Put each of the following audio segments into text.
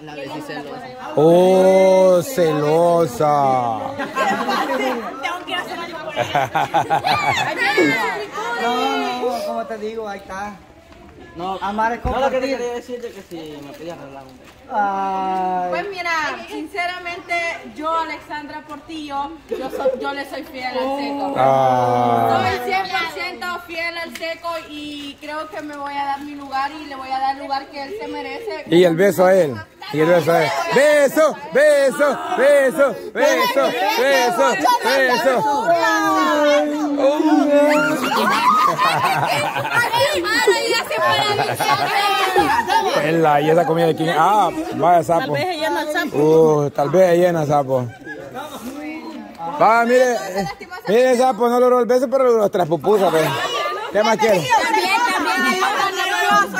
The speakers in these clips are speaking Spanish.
La celosa. Oh, celosa. Tengo que hacer algo por No, no, como te digo, ahí está. No, Amar es no lo que te compartir. quería decir es que si me pedías arreglar un. Pues mira, sinceramente, yo, Alexandra Portillo, yo, yo le soy fiel al seco. Ah. Soy 100% fiel al seco y creo que me voy a dar mi lugar y le voy a dar el lugar que él se merece. Y el beso a él. Y el beso él. Beso, beso, beso, beso, beso, beso. Pela, ¿y esa comida de quién? Ah, vaya sapo. Uh, tal vez llena sapo. Va, mire, mire sapo, no logró el beso, pero logró pupusas. pues. ¿Qué más quiere?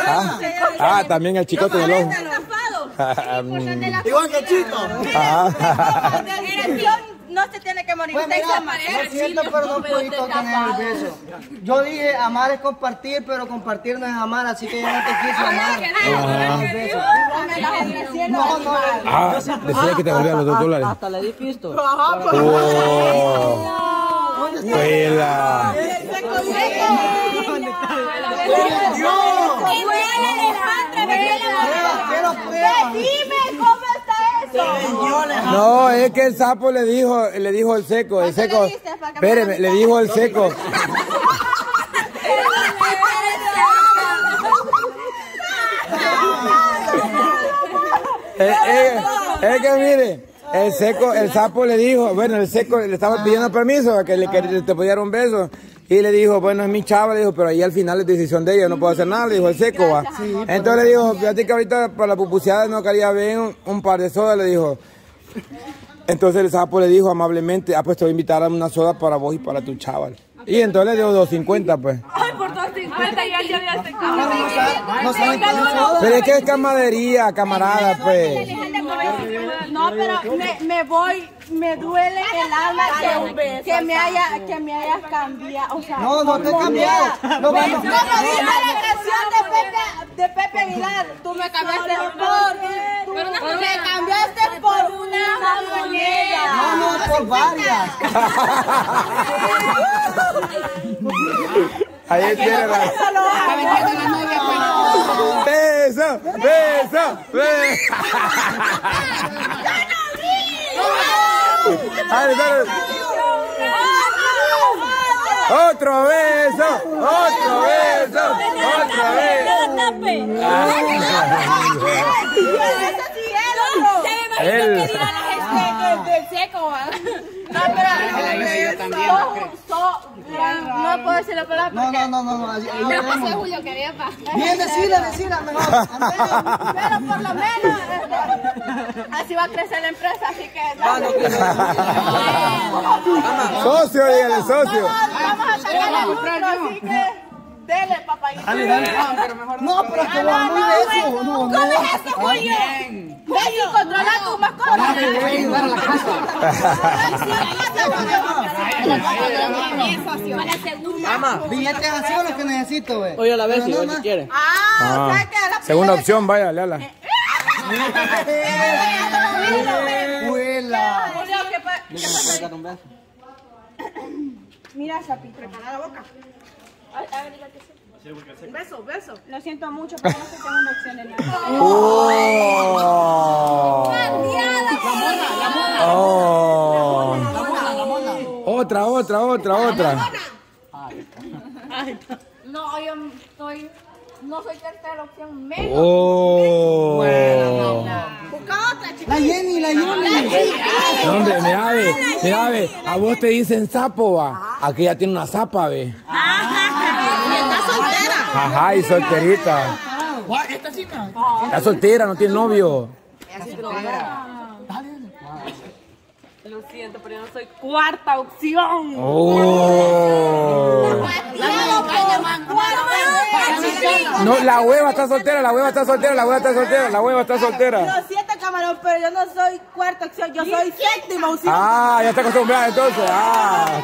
Ah, ah, también el chicote del ojo. Igual que Chito. Ah. no se tiene que morir. Pues Usted mira, se merece. lo siento, pero no puedo tener el beso. Yo dije, amar es compartir, pero compartir no es amar, así que yo no te quise amar. Ah. No, no, Ah, decía que te los dos dólares. Hasta le di pisto. Oh. Quiero pruebas. Dime cómo está eso. No, es que el sapo le dijo, le dijo el seco, el seco. Espéreme, le dijo el seco. Eh, eh, es que mire, el seco, el sapo le dijo, bueno, el seco le estaba pidiendo permiso a que le que te dar un beso. Y le dijo, bueno, es mi chava, le dijo, pero ahí al final es decisión de ella, no puedo hacer nada, le dijo el seco, va. Entonces le dijo, fíjate que ahorita para la pupuseada no quería ver un, un par de sodas, le dijo. Entonces el sapo le dijo amablemente, ah, pues te voy a invitar a una soda para vos y para tu chaval. Y entonces le dio 2.50, pues. Ay, por 250 y él ya había es soda. Pero es que es camaradería, camarada, pues. No, pero me, me voy, me duele el alma que, que me haya, que me hayas cambiado. O sea, No, no te he cambiado. No, Ve, no, no. La canción de Pepe, de Pepe Aguilar, tú me cambiaste por, tú me cambiaste por una moneda. No, no, por varias. Ahí tiene la... Beso, beso, beso. Otro beso, otro beso, otro beso. So- no puedo decir la palabra No, no, no, no, no. así- ahí veremos. Julio quería pa. Bien, decila, decila mejor. Pero por lo menos este, así va a crecer la empresa, así que Socio, dígale, socio. vamos a sacar el lucro, así que dele, papayito. No, pero es que vos muy beso. No, no. ¿Cómo es eso, Julio? Ven y controla tu mascota. Mamá, Billetes así o lo que necesito, güey. oye la vez si quiere. Ah, o sea que a la Segunda opción, vaya, léala. Huela. Julio, ¿qué pa- Dile que me puede dar un beso. Mira, Chapi, prepara la boca. Ay, a ver, dígate sí. Beso, beso. Lo siento mucho, pero no soy segunda opción en nada. Oh. Oh. Otra, otra, otra, otra. No, yo soy, no soy tercera opción, menos. Oh. Busca otra, chica. La Jenny, la Jenny. No, hombre, mira, ve, mira, ve, a vos te dicen sapo, va. Aquí ya tiene una zapa, ve. Ajá, y solterita. Está soltera, no tiene novio. Lo siento, pero yo no soy cuarta opción. Oh. No, la hueva está soltera, la hueva está soltera, la hueva está soltera, la hueva está soltera. Lo siento, camarón, pero yo no soy cuarta opción, yo soy séptima opción. Ah, ya está acostumbrada entonces. Ah,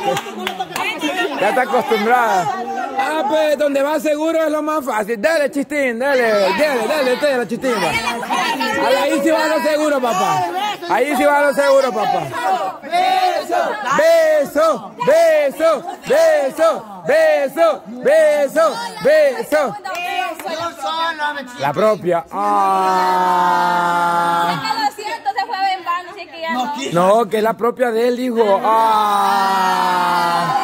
ya está acostumbrada. Ah, pues donde va seguro es lo más fácil. Dale, chistín, dale, dale, dale, dale, chistín. va. Ahí, sí va lo seguro, papá. Ahí sí va lo seguro, papá. Beso, beso, beso, beso, beso, beso. La propia. Ah. No, que es la propia de él, dijo. ¡Ah!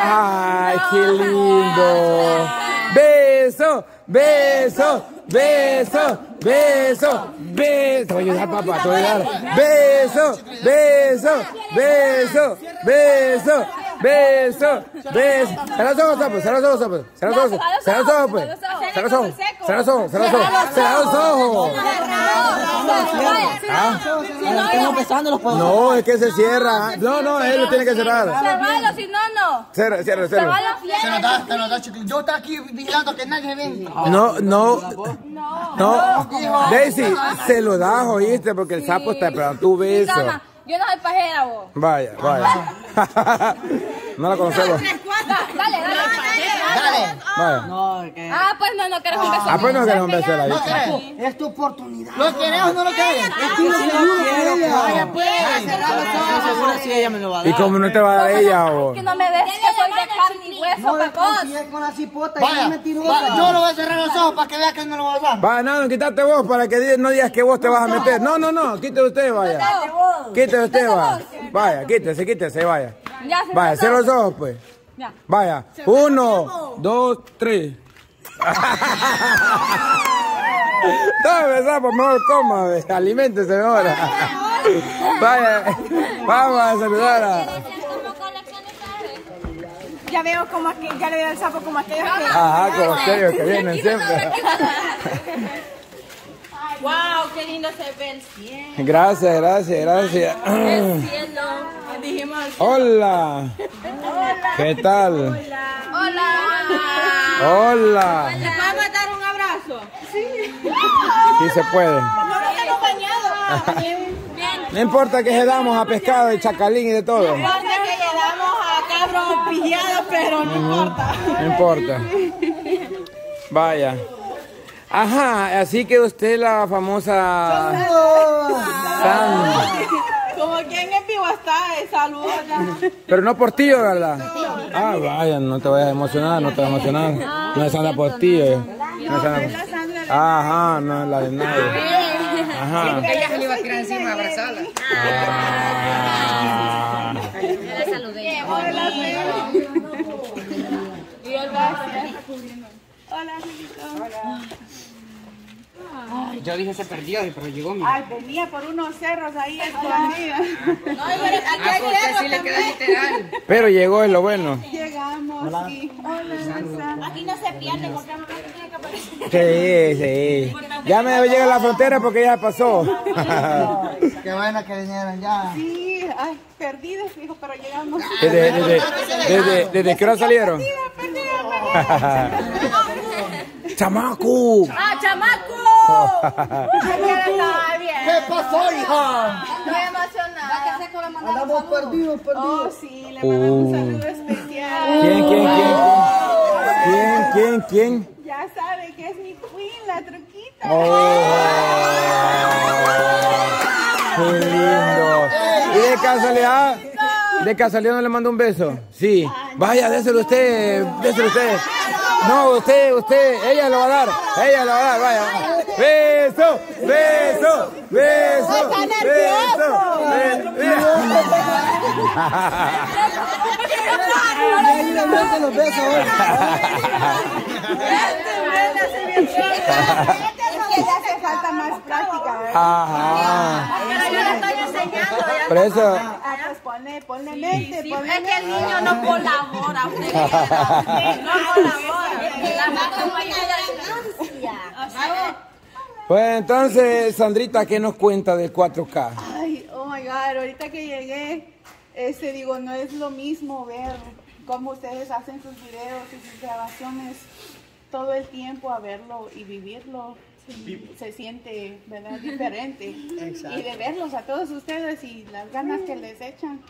¡Ay, qué lindo! Beso, beso, beso, beso, beso. Te voy a ayudar, papá, te voy a ayudar. Beso, beso, beso, beso, beso, beso. Cierra los ojos, sapo, cierra los ojos, sapo. Cierra los ojos, cierra los ojos, pues. Cierra los ojos, cierra los ojos, cierra los ojos, cierra los ojos. Ah. Están empezando los pasos. No, es que se cierra. No, no, él lo tiene que cerrar. Cerralo, si no, no. Cierra, cierra, cierra. Se bien. da, se nos da, chicos. Yo estoy aquí vigilando que nadie venga. No, no, no. Daisy, se lo das, oíste, porque el sapo está esperando tu beso. Yo no soy pajera, vos. Vaya, vaya. No la conocemos. Dale, dale. Dale. Vaya. No, es que. Ah, pues no, no querés un beso. Ah, pues no querés un beso No. Es tu oportunidad. ¿Lo queremos o no lo queremos? Si no quiero, vaya, pues. Estoy seguro si ella me lo va a ¿Y dar. cómo no te va a dar ella, vos? Que no me ves que soy de carne y hueso, No desconfíes con la cipota y Vaya, es mentirosa. Yo lo voy a cerrar los ojos para que vea que no lo voy a dar. Va, no, quítate vos para que no digas que vos te vas a meter. No, no, no, quítese usted, vaya. Quítese usted, vaya. Vaya, quítese, quítese, vaya. Vaya, cierra los ojos, pues. Ya. Vaya, uno, dos, tres. Tome, sapo, mejor coma, aliméntese ahora. Vaya, vamos a saludar a... Ya veo como que, ya le veo el sapo como aquellos que... Ajá, como aquellos que vienen siempre. Wow, qué lindo se ve el cielo. Gracias, gracias, gracias. El cielo. Dijimos, Hola. ¿Qué tal? hola. Hola. ¿Le podemos dar un abrazo? Sí se puede. No nos hemos bañado. No importa que se damos a pescado y chacalín y de todo. A cabros pillados, pero no importa. No importa. Vaya. Ajá, así que usted es la famosa Sandra. Como quien en vivo está, eh, saludos. Pero no Portillo, ¿verdad? Ah, vaya, no te vayas a emocionar, no te vayas a emocionar. No es Sandra Portillo. eh. No es Sandra... Ajá, no es la de nadie. Ajá. Ella se le iba a tirar encima, abrazarla. Ah. Yo dije se perdió, pero llegó mi. Ay, venía por unos cerros ahí escondida. No, pero aquí Ah, hay sí le queda literal. Pero llegó es lo bueno. Llegamos y hola. Aquí no se pierde porque mamá tiene que aparecer. Sí, sí. Ya me debe llegar a la frontera porque ya pasó. Qué bueno que vinieron ya. Sí, ay, perdidos, fijo, pero llegamos. Desde, desde, desde, desde qué hora salieron? ¡Chamaco! ¡Ah, chamaco! Bien. ¿Qué pasó, hija? Estoy emocionada. Andamos perdidos, Oh, perdidos. sí, le mandamos un Uh. saludo especial. ¿Quién, quién, quién? ¿Quién, quién, quién? Ya sabe que es mi queen, la truquita. Oh, ¡Qué lindo! ¿Y de casualidad? ¿De casualidad no le mandó un beso? Sí. Vaya, déselo usted, déselo usted. No, usted, usted, ella lo va a dar, ella lo va a dar, vaya. Beso, beso, beso, beso. Ahí los besos hoy. Ya hace falta más práctica, ¿verdad? Ajá. Pero yo le estoy enseñando. Por eso, Ponle, mente, Sí, ponle es que el niño no colabora. Usted no colabora. La de pues entonces, Sandrita, ¿qué nos cuenta del 4K? Ay, oh my God, ahorita que llegué, este, digo, no es lo mismo ver cómo ustedes hacen sus videos y sus grabaciones todo el tiempo a verlo y vivirlo. Se siente, ¿verdad? Diferente. Y de verlos a todos ustedes y las ganas que les echan.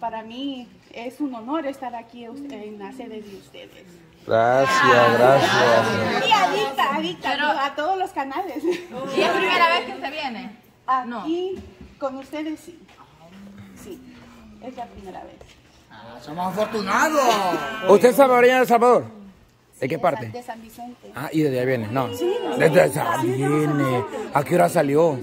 Para mí es un honor estar aquí en la sede de ustedes. Gracias, gracias. Y adicta, adicta a todos los canales. ¿Y es primera vez que usted viene? Aquí, con ustedes sí. Sí, es la primera vez. Somos afortunados. ¿Usted es salvadoreño de El Salvador? ¿De qué De parte? San- De San Vicente. Ah, y desde ahí viene, no. Desde ahí viene. ¿A qué hora salió?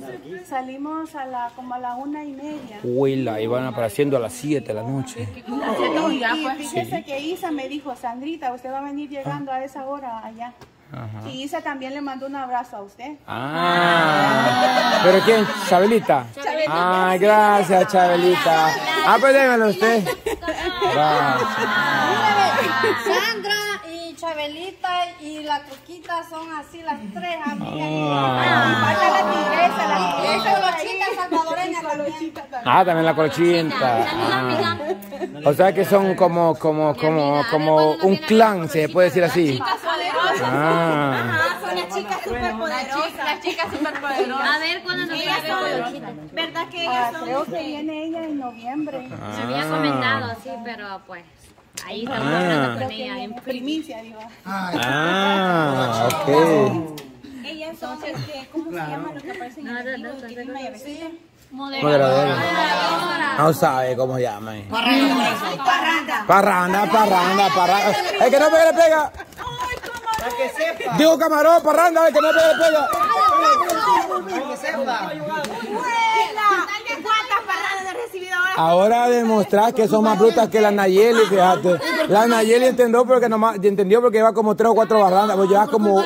Salimos a la, como a la una y media. Huila, iban apareciendo a las 7 de la noche. Y, y fíjese que Isa me dijo, Sandrita, usted va a venir llegando a esa hora allá. Y Isa también le mandó un abrazo a usted. Ah, ¿pero quién? ¿Chabelita? Ay, gracias, Chabelita. Ah, pues démelo usted. Gracias. Sandra y Chabelita y la Coquita son así las tres amigas. Ah. Falta la tigresa, la Y tigresa Colochita salvadoreña Colochita también. Ah, también la colchinta. Ah. O sea que son como, como, como, como un clan, se puede decir así. Ah. Son las chicas superpoderosas. Las chicas superpoderosas. A ver, ¿cuándo nos viene Colochita? ¿Verdad que Ah, ellas son? creo que viene ella en noviembre. Se había comentado, sí, pero pues ahí estamos Ah. hablando con que ella. viene primicia, digo. Ah, ok. Ellas son, este, ¿cómo se llama lo que aparecen en el video? Tilima y Avesilla. Moderadora. No sabe cómo se llama. eh. Parranda, parranda, parranda. El que no pega le pega. Digo camarón, parranda, el que no pega le pega. ¿Cuántas paradas he recibido ahora? Ahora demostrar que son más brutas que la Nayeli, fíjate. La Nayeli entendió porque nomás, entendió porque lleva como tres o cuatro barrandas, pues lleva como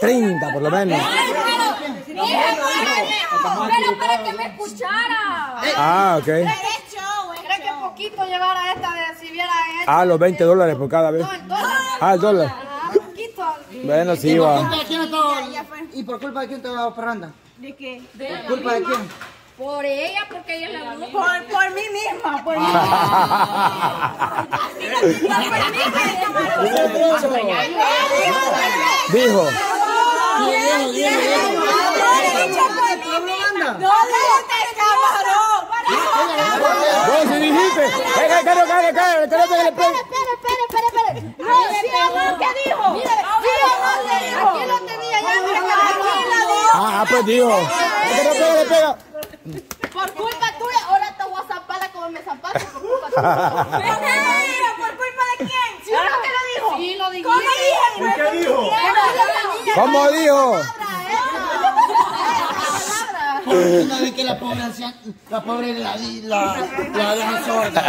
30 por lo menos. Pero para que me escuchara. Ah, ok. ¿Cree que poquito llevara esta de si viera esta? Ah, los 20 dólares por cada vez. Ah, el dólar. Ah, poquito. Bueno, sí, ¿Y por va. ¿Y por culpa de quién te va parranda? ¿De qué? ¿Por culpa de quién? Por ella, porque ella es la bruja. Por, por mí misma, por mí Dijo. Vos si dijiste. Eh, que no, que que que no sí, amor, ¿qué dijo? Dijo. Aquí lo tenía ya, dijo. Ah, pues dijo. Pega le pega. Por culpa tuya, ahora te voy a zampar como me zampaste por culpa tuya. ¿Por culpa de quién? ¿Sí o no te lo dijo? Sí, lo dije. ¿Cómo dije? ¿Qué dijo? ¿Cómo dijo? Una vez que la pobre anciana, la pobre la, la, la dejan sorda.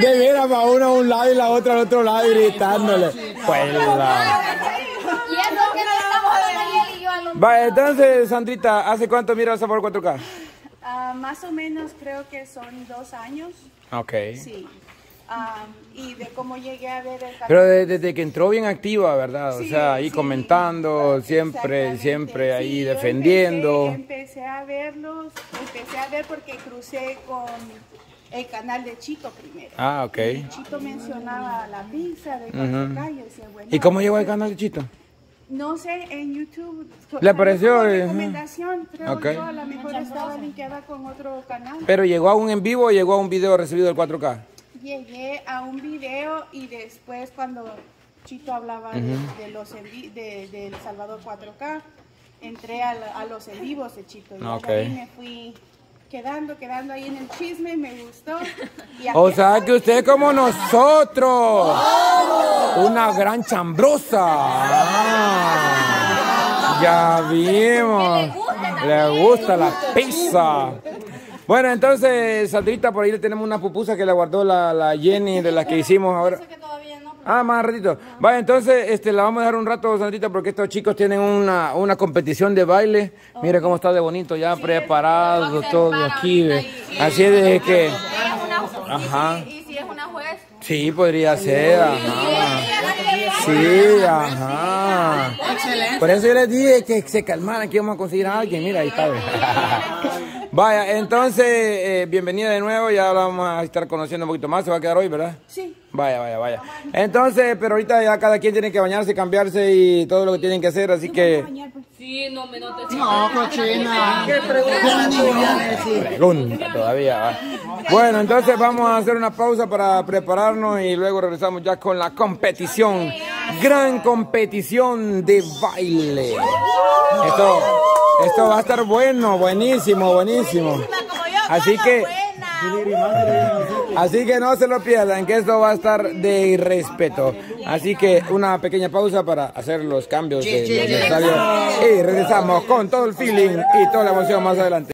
De veras, va uno a un lado y la otra al otro lado gritándole. Pues la- Y eso que no estamos hablando él y yo al hombre. Va, entonces, Sandrita, ¿hace cuánto mira el sabor 4K? Ah, más o menos creo que son dos años, Ok. sí. Ah, y de cómo llegué a ver el Pero de- desde que entró bien activa, ¿verdad? O Sí, sea, ahí sí. comentando, siempre, siempre ahí Sí, yo defendiendo. Empecé, empecé a verlos, empecé a ver porque crucé con el canal de Chito primero. Ah, ok. Chito mencionaba la pizza de Ujú. cuatro calles. decía, bueno, ¿Y cómo llegó al canal de Chito? No sé, en YouTube. ¿Le apareció? Recomendación, creo Ok. yo, a lo mejor estaba linkeada con otro canal. ¿Pero llegó a un en vivo o llegó a un video recibido del 4K? Llegué a un video y después cuando Chito hablaba de- de, los en vi- de, del Salvador 4K, entré a, la- a los en vivos de Chito. Y Ok. de ahí me fui quedando, quedando ahí en el chisme, me gustó. Y O sea que usted es como nosotros. Una gran chambrosa. Ah, ya vimos. Le gusta la pizza. Bueno, entonces, Sandrita, por ahí le tenemos una pupusa que le guardó la, la Jenny de las que hicimos ahora. Ah, más ratito. Vaya, entonces este, la vamos a dejar un rato, Sandrita, porque estos chicos tienen una, una competición de baile. Mire cómo está de bonito, ya preparado todo aquí. ve. Así es de que... Ajá. Y si es una juez, Sí, podría ser, ajá. Sí, ajá. Por eso yo les dije que se calmaran, que íbamos a conseguir a alguien. Mira, ahí está. Vaya, entonces, eh, bienvenida de nuevo, ya la vamos a estar conociendo un poquito más, se va a quedar hoy, ¿verdad? Sí. Vaya, vaya, vaya. Entonces, pero ahorita ya cada quien tiene que bañarse, cambiarse y todo lo que tienen que hacer, así que... No, cochina. ¿Qué pregunta? Pregunta todavía. va. Bueno, entonces vamos a hacer una pausa para prepararnos y luego regresamos ya con la competición. Gran competición de baile. Esto, esto va a estar bueno, buenísimo, buenísimo. Así que, así que no se lo pierdan, que esto va a estar de respeto. Así que una pequeña pausa para hacer los cambios de, de aniversario. y regresamos con todo el feeling y toda la emoción más adelante.